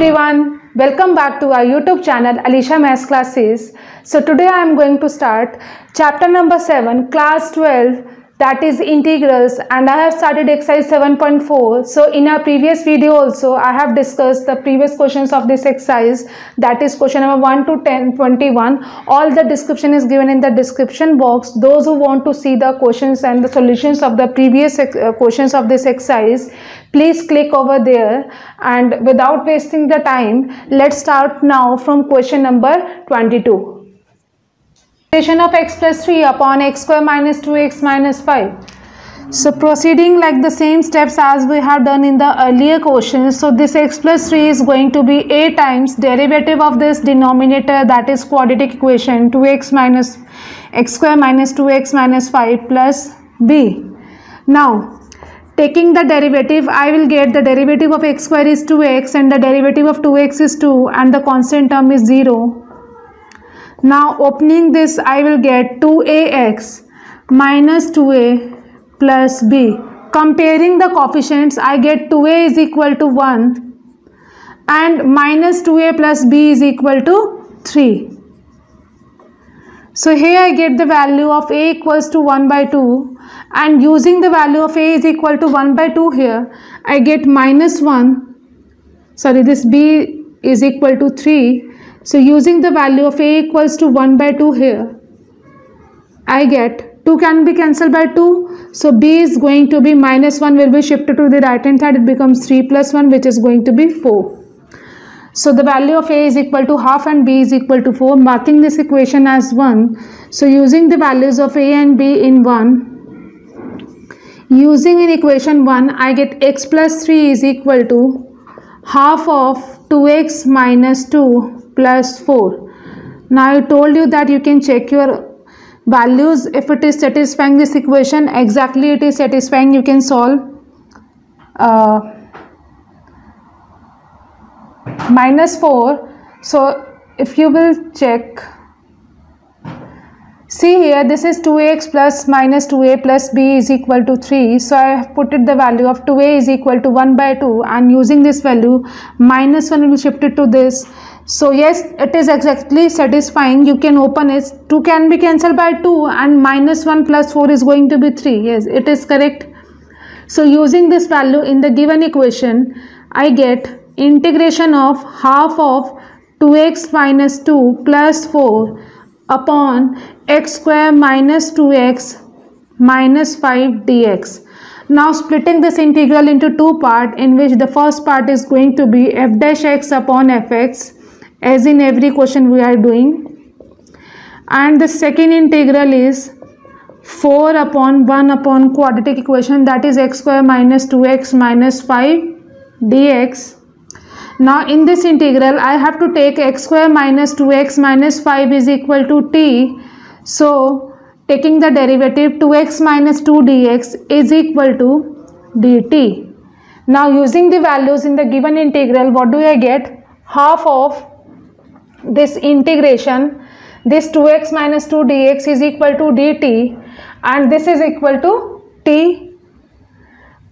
everyone, welcome back to our YouTube channel Alisha Maths Classes. So today I am going to start chapter number 7 class 12 that is integrals and I have started exercise 7.4. So in our previous video also I have discussed the previous questions of this exercise that is question number 1 to 10 21. All the description is given in the description box. Those who want to see the questions and the solutions of the previous uh, questions of this exercise please click over there and without wasting the time let's start now from question number 22 integration of x plus 3 upon x square minus 2x minus 5 so proceeding like the same steps as we have done in the earlier question. So this x plus 3 is going to be a times derivative of this denominator that is quadratic equation 2x minus x square minus 2x minus 5 plus b. Now taking the derivative I will get the derivative of x square is 2x and the derivative of 2x is 2 and the constant term is 0 now opening this I will get 2ax minus 2a plus b. Comparing the coefficients I get 2a is equal to 1 and minus 2a plus b is equal to 3. So here I get the value of a equals to 1 by 2 and using the value of a is equal to 1 by 2 here I get minus 1 sorry this b is equal to 3 so using the value of a equals to 1 by 2 here, I get 2 can be cancelled by 2. So b is going to be minus 1 will be shifted to the right hand side. It becomes 3 plus 1 which is going to be 4. So the value of a is equal to half and b is equal to 4. Marking this equation as 1. So using the values of a and b in 1. Using in equation 1 I get x plus 3 is equal to half of 2x minus 2 plus 4. Now I told you that you can check your values if it is satisfying this equation exactly it is satisfying you can solve uh, minus 4 so if you will check see here this is 2x plus minus 2a plus b is equal to 3 so i have put it the value of 2a is equal to 1 by 2 and using this value minus 1 will be shifted to this so yes, it is exactly satisfying. You can open it. 2 can be cancelled by 2 and minus 1 plus 4 is going to be 3. Yes, it is correct. So using this value in the given equation, I get integration of half of 2x minus 2 plus 4 upon x square minus 2x minus 5 dx. Now splitting this integral into two parts in which the first part is going to be f dash x upon fx as in every question we are doing and the second integral is 4 upon 1 upon quadratic equation that is x square minus 2x minus 5 dx now in this integral I have to take x square minus 2x minus 5 is equal to t. So taking the derivative 2x minus 2 dx is equal to dt. Now using the values in the given integral what do I get? Half of this integration this 2x minus 2 dx is equal to dt and this is equal to t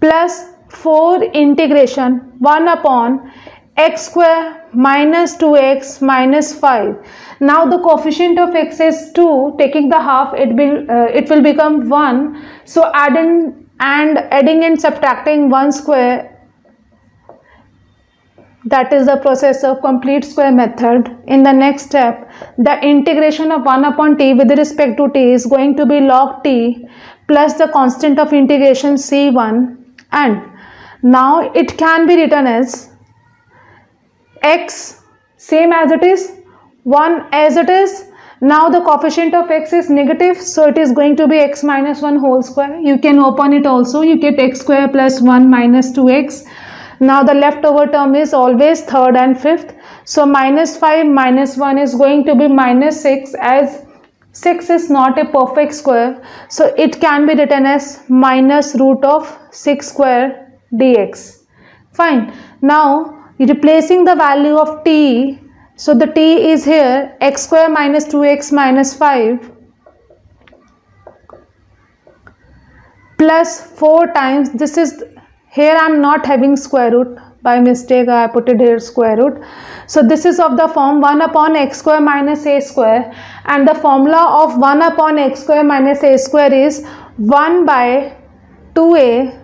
plus 4 integration 1 upon x square minus 2x minus 5 now the coefficient of x is 2 taking the half it will uh, it will become 1 so adding and adding and subtracting 1 square that is the process of complete square method. In the next step, the integration of 1 upon t with respect to t is going to be log t plus the constant of integration c1 and now it can be written as x same as it is 1 as it is now the coefficient of x is negative so it is going to be x minus 1 whole square you can open it also you get x square plus 1 minus 2x now the leftover term is always third and fifth. So minus 5 minus 1 is going to be minus 6 as 6 is not a perfect square. So it can be written as minus root of 6 square dx. Fine. Now replacing the value of t. So the t is here x square minus 2x minus 5 plus 4 times this is here I am not having square root. By mistake I put it here square root. So this is of the form 1 upon x square minus a square. And the formula of 1 upon x square minus a square is 1 by 2a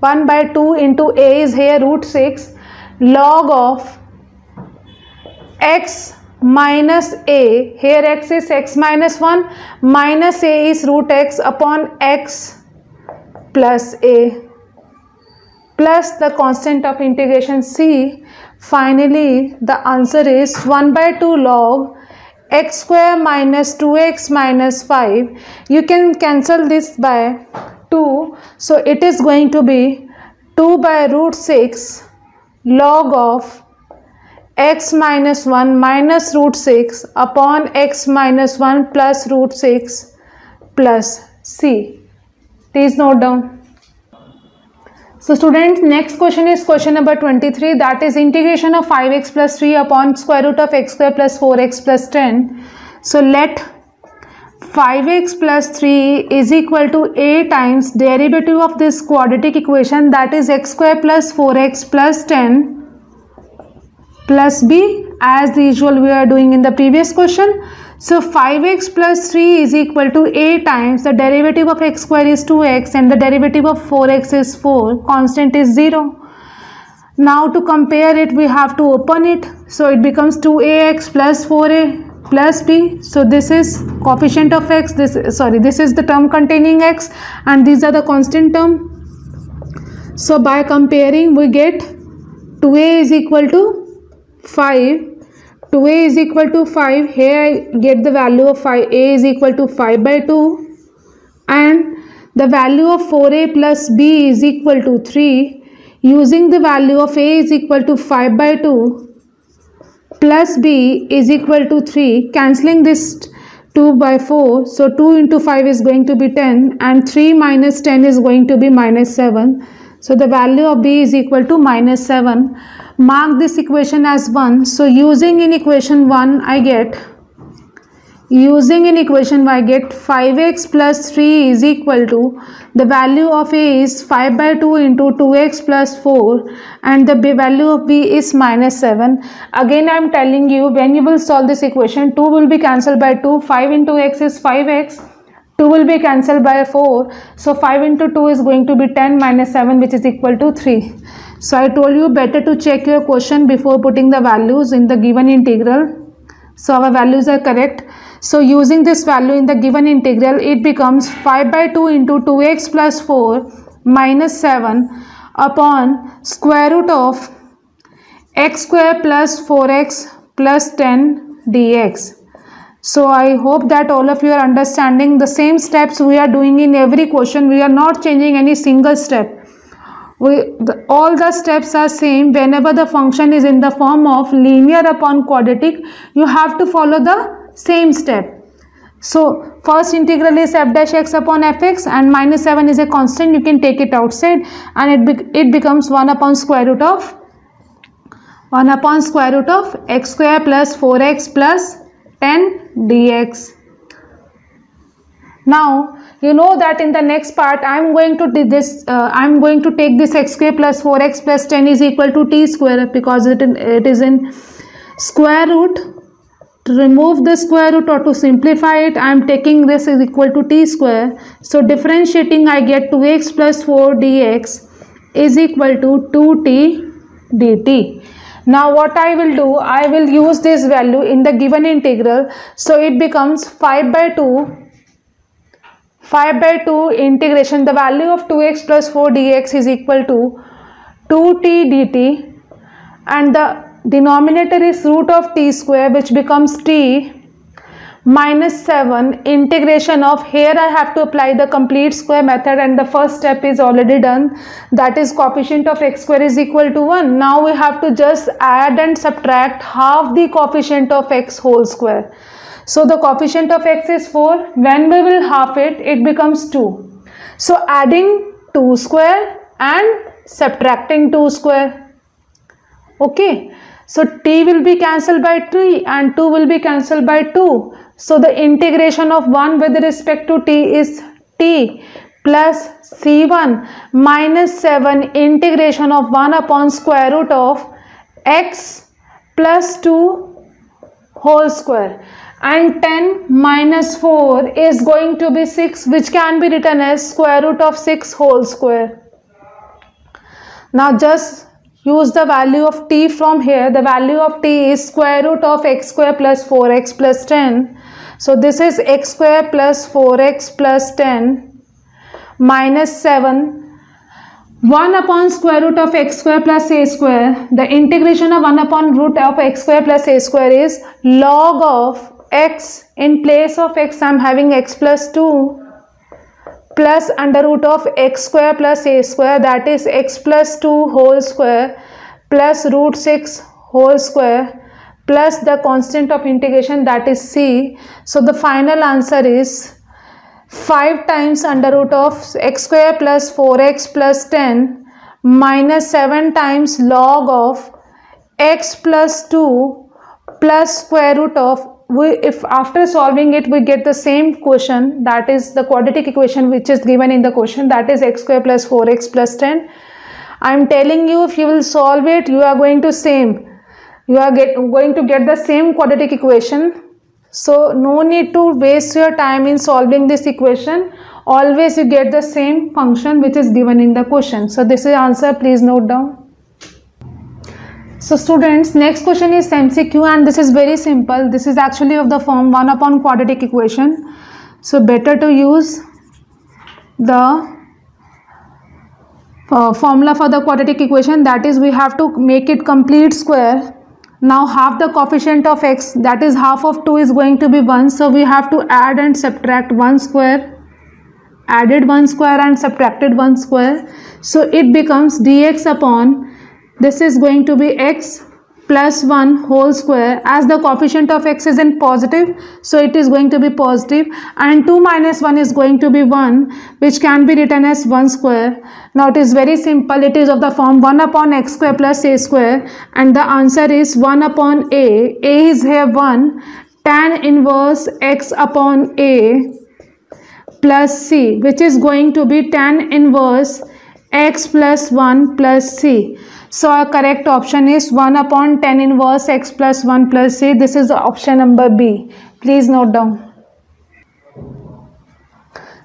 1 by 2 into a is here root 6 log of x minus a. Here x is x minus 1 minus a is root x upon x plus a. Plus the constant of integration c. Finally the answer is 1 by 2 log x square minus 2x minus 5 you can cancel this by 2 so it is going to be 2 by root 6 log of x minus 1 minus root 6 upon x minus 1 plus root 6 plus c. Please note down. So students next question is question number 23 that is integration of 5x plus 3 upon square root of x square plus 4x plus 10. So let 5x plus 3 is equal to a times derivative of this quadratic equation that is x square plus 4x plus 10 plus b as the usual we are doing in the previous question. So 5x plus 3 is equal to a times the derivative of x square is 2x and the derivative of 4x is 4 constant is 0. Now to compare it we have to open it so it becomes 2ax plus 4a plus b so this is coefficient of x. This sorry this is the term containing x and these are the constant term. So by comparing we get 2a is equal to 5 2a is equal to 5 here I get the value of 5 a is equal to 5 by 2 and the value of 4a plus b is equal to 3 using the value of a is equal to 5 by 2 plus b is equal to 3 cancelling this 2 by 4 so 2 into 5 is going to be 10 and 3 minus 10 is going to be minus 7 so the value of b is equal to minus 7 mark this equation as 1 so using in equation 1 I get using an equation I get 5x plus 3 is equal to the value of a is 5 by 2 into 2x plus 4 and the b value of b is minus 7 again I am telling you when you will solve this equation 2 will be cancelled by 2 5 into x is 5x 2 will be cancelled by 4 so 5 into 2 is going to be 10 minus 7 which is equal to 3 so I told you better to check your question before putting the values in the given integral. So our values are correct. So using this value in the given integral, it becomes 5 by 2 into 2x plus 4 minus 7 upon square root of x square plus 4x plus 10 dx. So I hope that all of you are understanding the same steps we are doing in every question. We are not changing any single step we the, all the steps are same whenever the function is in the form of linear upon quadratic you have to follow the same step. So first integral is f dash x upon fx and minus 7 is a constant. You can take it outside and it, be, it becomes 1 upon square root of 1 upon square root of x square plus 4x plus 10 dx. Now you know that in the next part I am going to do this uh, I am going to take this x square plus 4x plus 10 is equal to t square because it, it is in square root to remove the square root or to simplify it I am taking this is equal to t square. So differentiating I get 2x plus 4 dx is equal to 2t dt. Now what I will do I will use this value in the given integral. So it becomes 5 by 2 5 by 2 integration. The value of 2x plus 4 dx is equal to 2t dt and the denominator is root of t square which becomes t minus 7 integration of here I have to apply the complete square method and the first step is already done that is coefficient of x square is equal to 1 now we have to just add and subtract half the coefficient of x whole square so the coefficient of x is 4. When we will half it, it becomes 2. So adding 2 square and subtracting 2 square. Okay. So t will be cancelled by 3 and 2 will be cancelled by 2. So the integration of 1 with respect to t is t. plus c1 minus 7 integration of 1 upon square root of x plus 2 whole square and 10 minus 4 is going to be 6 which can be written as square root of 6 whole square. Now just use the value of t from here. The value of t is square root of x square plus 4x plus 10. So this is x square plus 4x plus 10 minus 7 1 upon square root of x square plus a square. The integration of 1 upon root of x square plus a square is log of x in place of x I am having x plus 2 plus under root of x square plus a square that is x plus 2 whole square plus root 6 whole square plus the constant of integration that is c. So the final answer is 5 times under root of x square plus 4x plus 10 minus 7 times log of x plus 2 plus square root of we if after solving it we get the same question that is the quadratic equation which is given in the question that is x square plus 4x plus 10 i am telling you if you will solve it you are going to same you are get, going to get the same quadratic equation. So no need to waste your time in solving this equation. Always you get the same function which is given in the question. So this is answer. Please note down so students, next question is MCQ and this is very simple. This is actually of the form 1 upon quadratic equation. So better to use the uh, formula for the quadratic equation that is we have to make it complete square. Now half the coefficient of x that is half of 2 is going to be 1. So we have to add and subtract 1 square added 1 square and subtracted 1 square. So it becomes dx upon this is going to be x plus 1 whole square. As the coefficient of x is in positive so it is going to be positive. And 2 minus 1 is going to be 1 which can be written as 1 square. Now it is very simple. It is of the form 1 upon x square plus a square. And the answer is 1 upon a. A is here 1 tan inverse x upon a plus c which is going to be tan inverse x plus 1 plus c so our correct option is 1 upon tan inverse x plus 1 plus c. This is option number B. Please note down.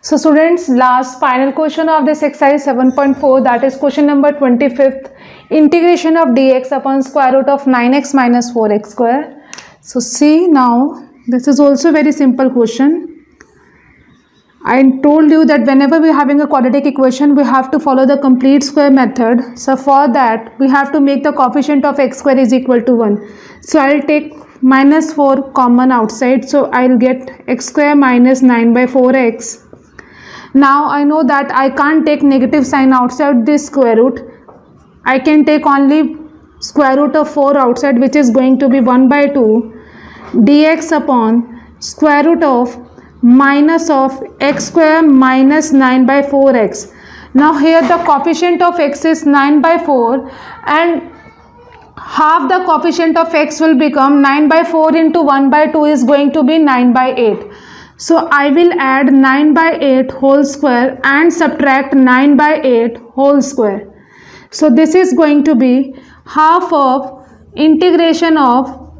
So students, last final question of this exercise 7.4 that is question number 25th. Integration of dx upon square root of 9x minus 4x square. So see now, this is also very simple question. I told you that whenever we are having a quadratic equation, we have to follow the complete square method. So for that, we have to make the coefficient of x square is equal to 1. So I'll take minus 4 common outside. So I'll get x square minus 9 by 4x. Now I know that I can't take negative sign outside this square root. I can take only square root of 4 outside which is going to be 1 by 2 dx upon square root of minus of x square minus 9 by 4x. Now here the coefficient of x is 9 by 4 and half the coefficient of x will become 9 by 4 into 1 by 2 is going to be 9 by 8. So I will add 9 by 8 whole square and subtract 9 by 8 whole square. So this is going to be half of integration of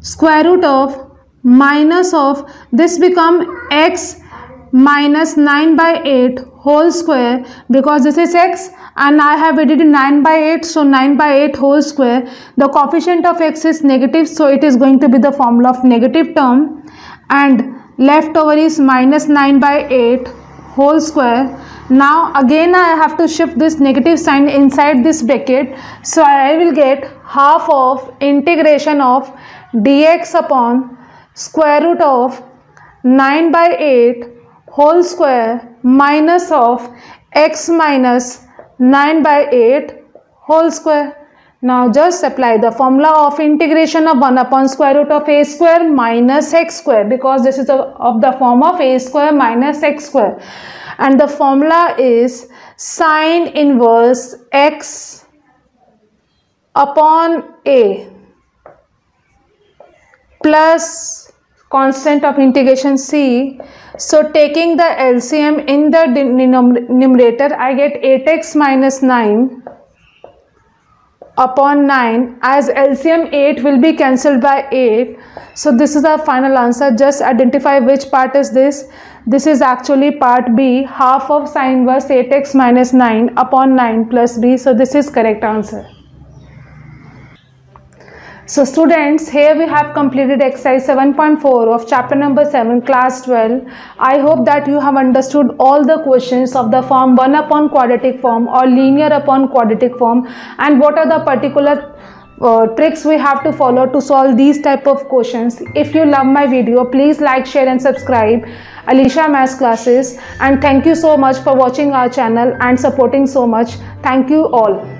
square root of minus of this become x minus 9 by 8 whole square because this is x and I have added 9 by 8 so 9 by 8 whole square. The coefficient of x is negative so it is going to be the formula of negative term and leftover is minus 9 by 8 whole square. Now again I have to shift this negative sign inside this bracket so I will get half of integration of dx upon square root of 9 by 8 whole square minus of x minus 9 by 8 whole square. Now just apply the formula of integration of 1 upon square root of a square minus x square because this is of the form of a square minus x square and the formula is sine inverse x upon a plus constant of integration c So taking the LCM in the numerator, I get 8x minus 9 upon 9 as LCM 8 will be cancelled by 8. So this is our final answer. Just identify which part is this. This is actually part B, half of sine inverse 8x minus 9 upon 9 plus B. So this is correct answer. So students, here we have completed exercise 7.4 of chapter number 7, class 12. I hope that you have understood all the questions of the form 1 upon quadratic form or linear upon quadratic form and what are the particular uh, tricks we have to follow to solve these type of questions. If you love my video, please like, share and subscribe Alisha Maths classes and thank you so much for watching our channel and supporting so much. Thank you all.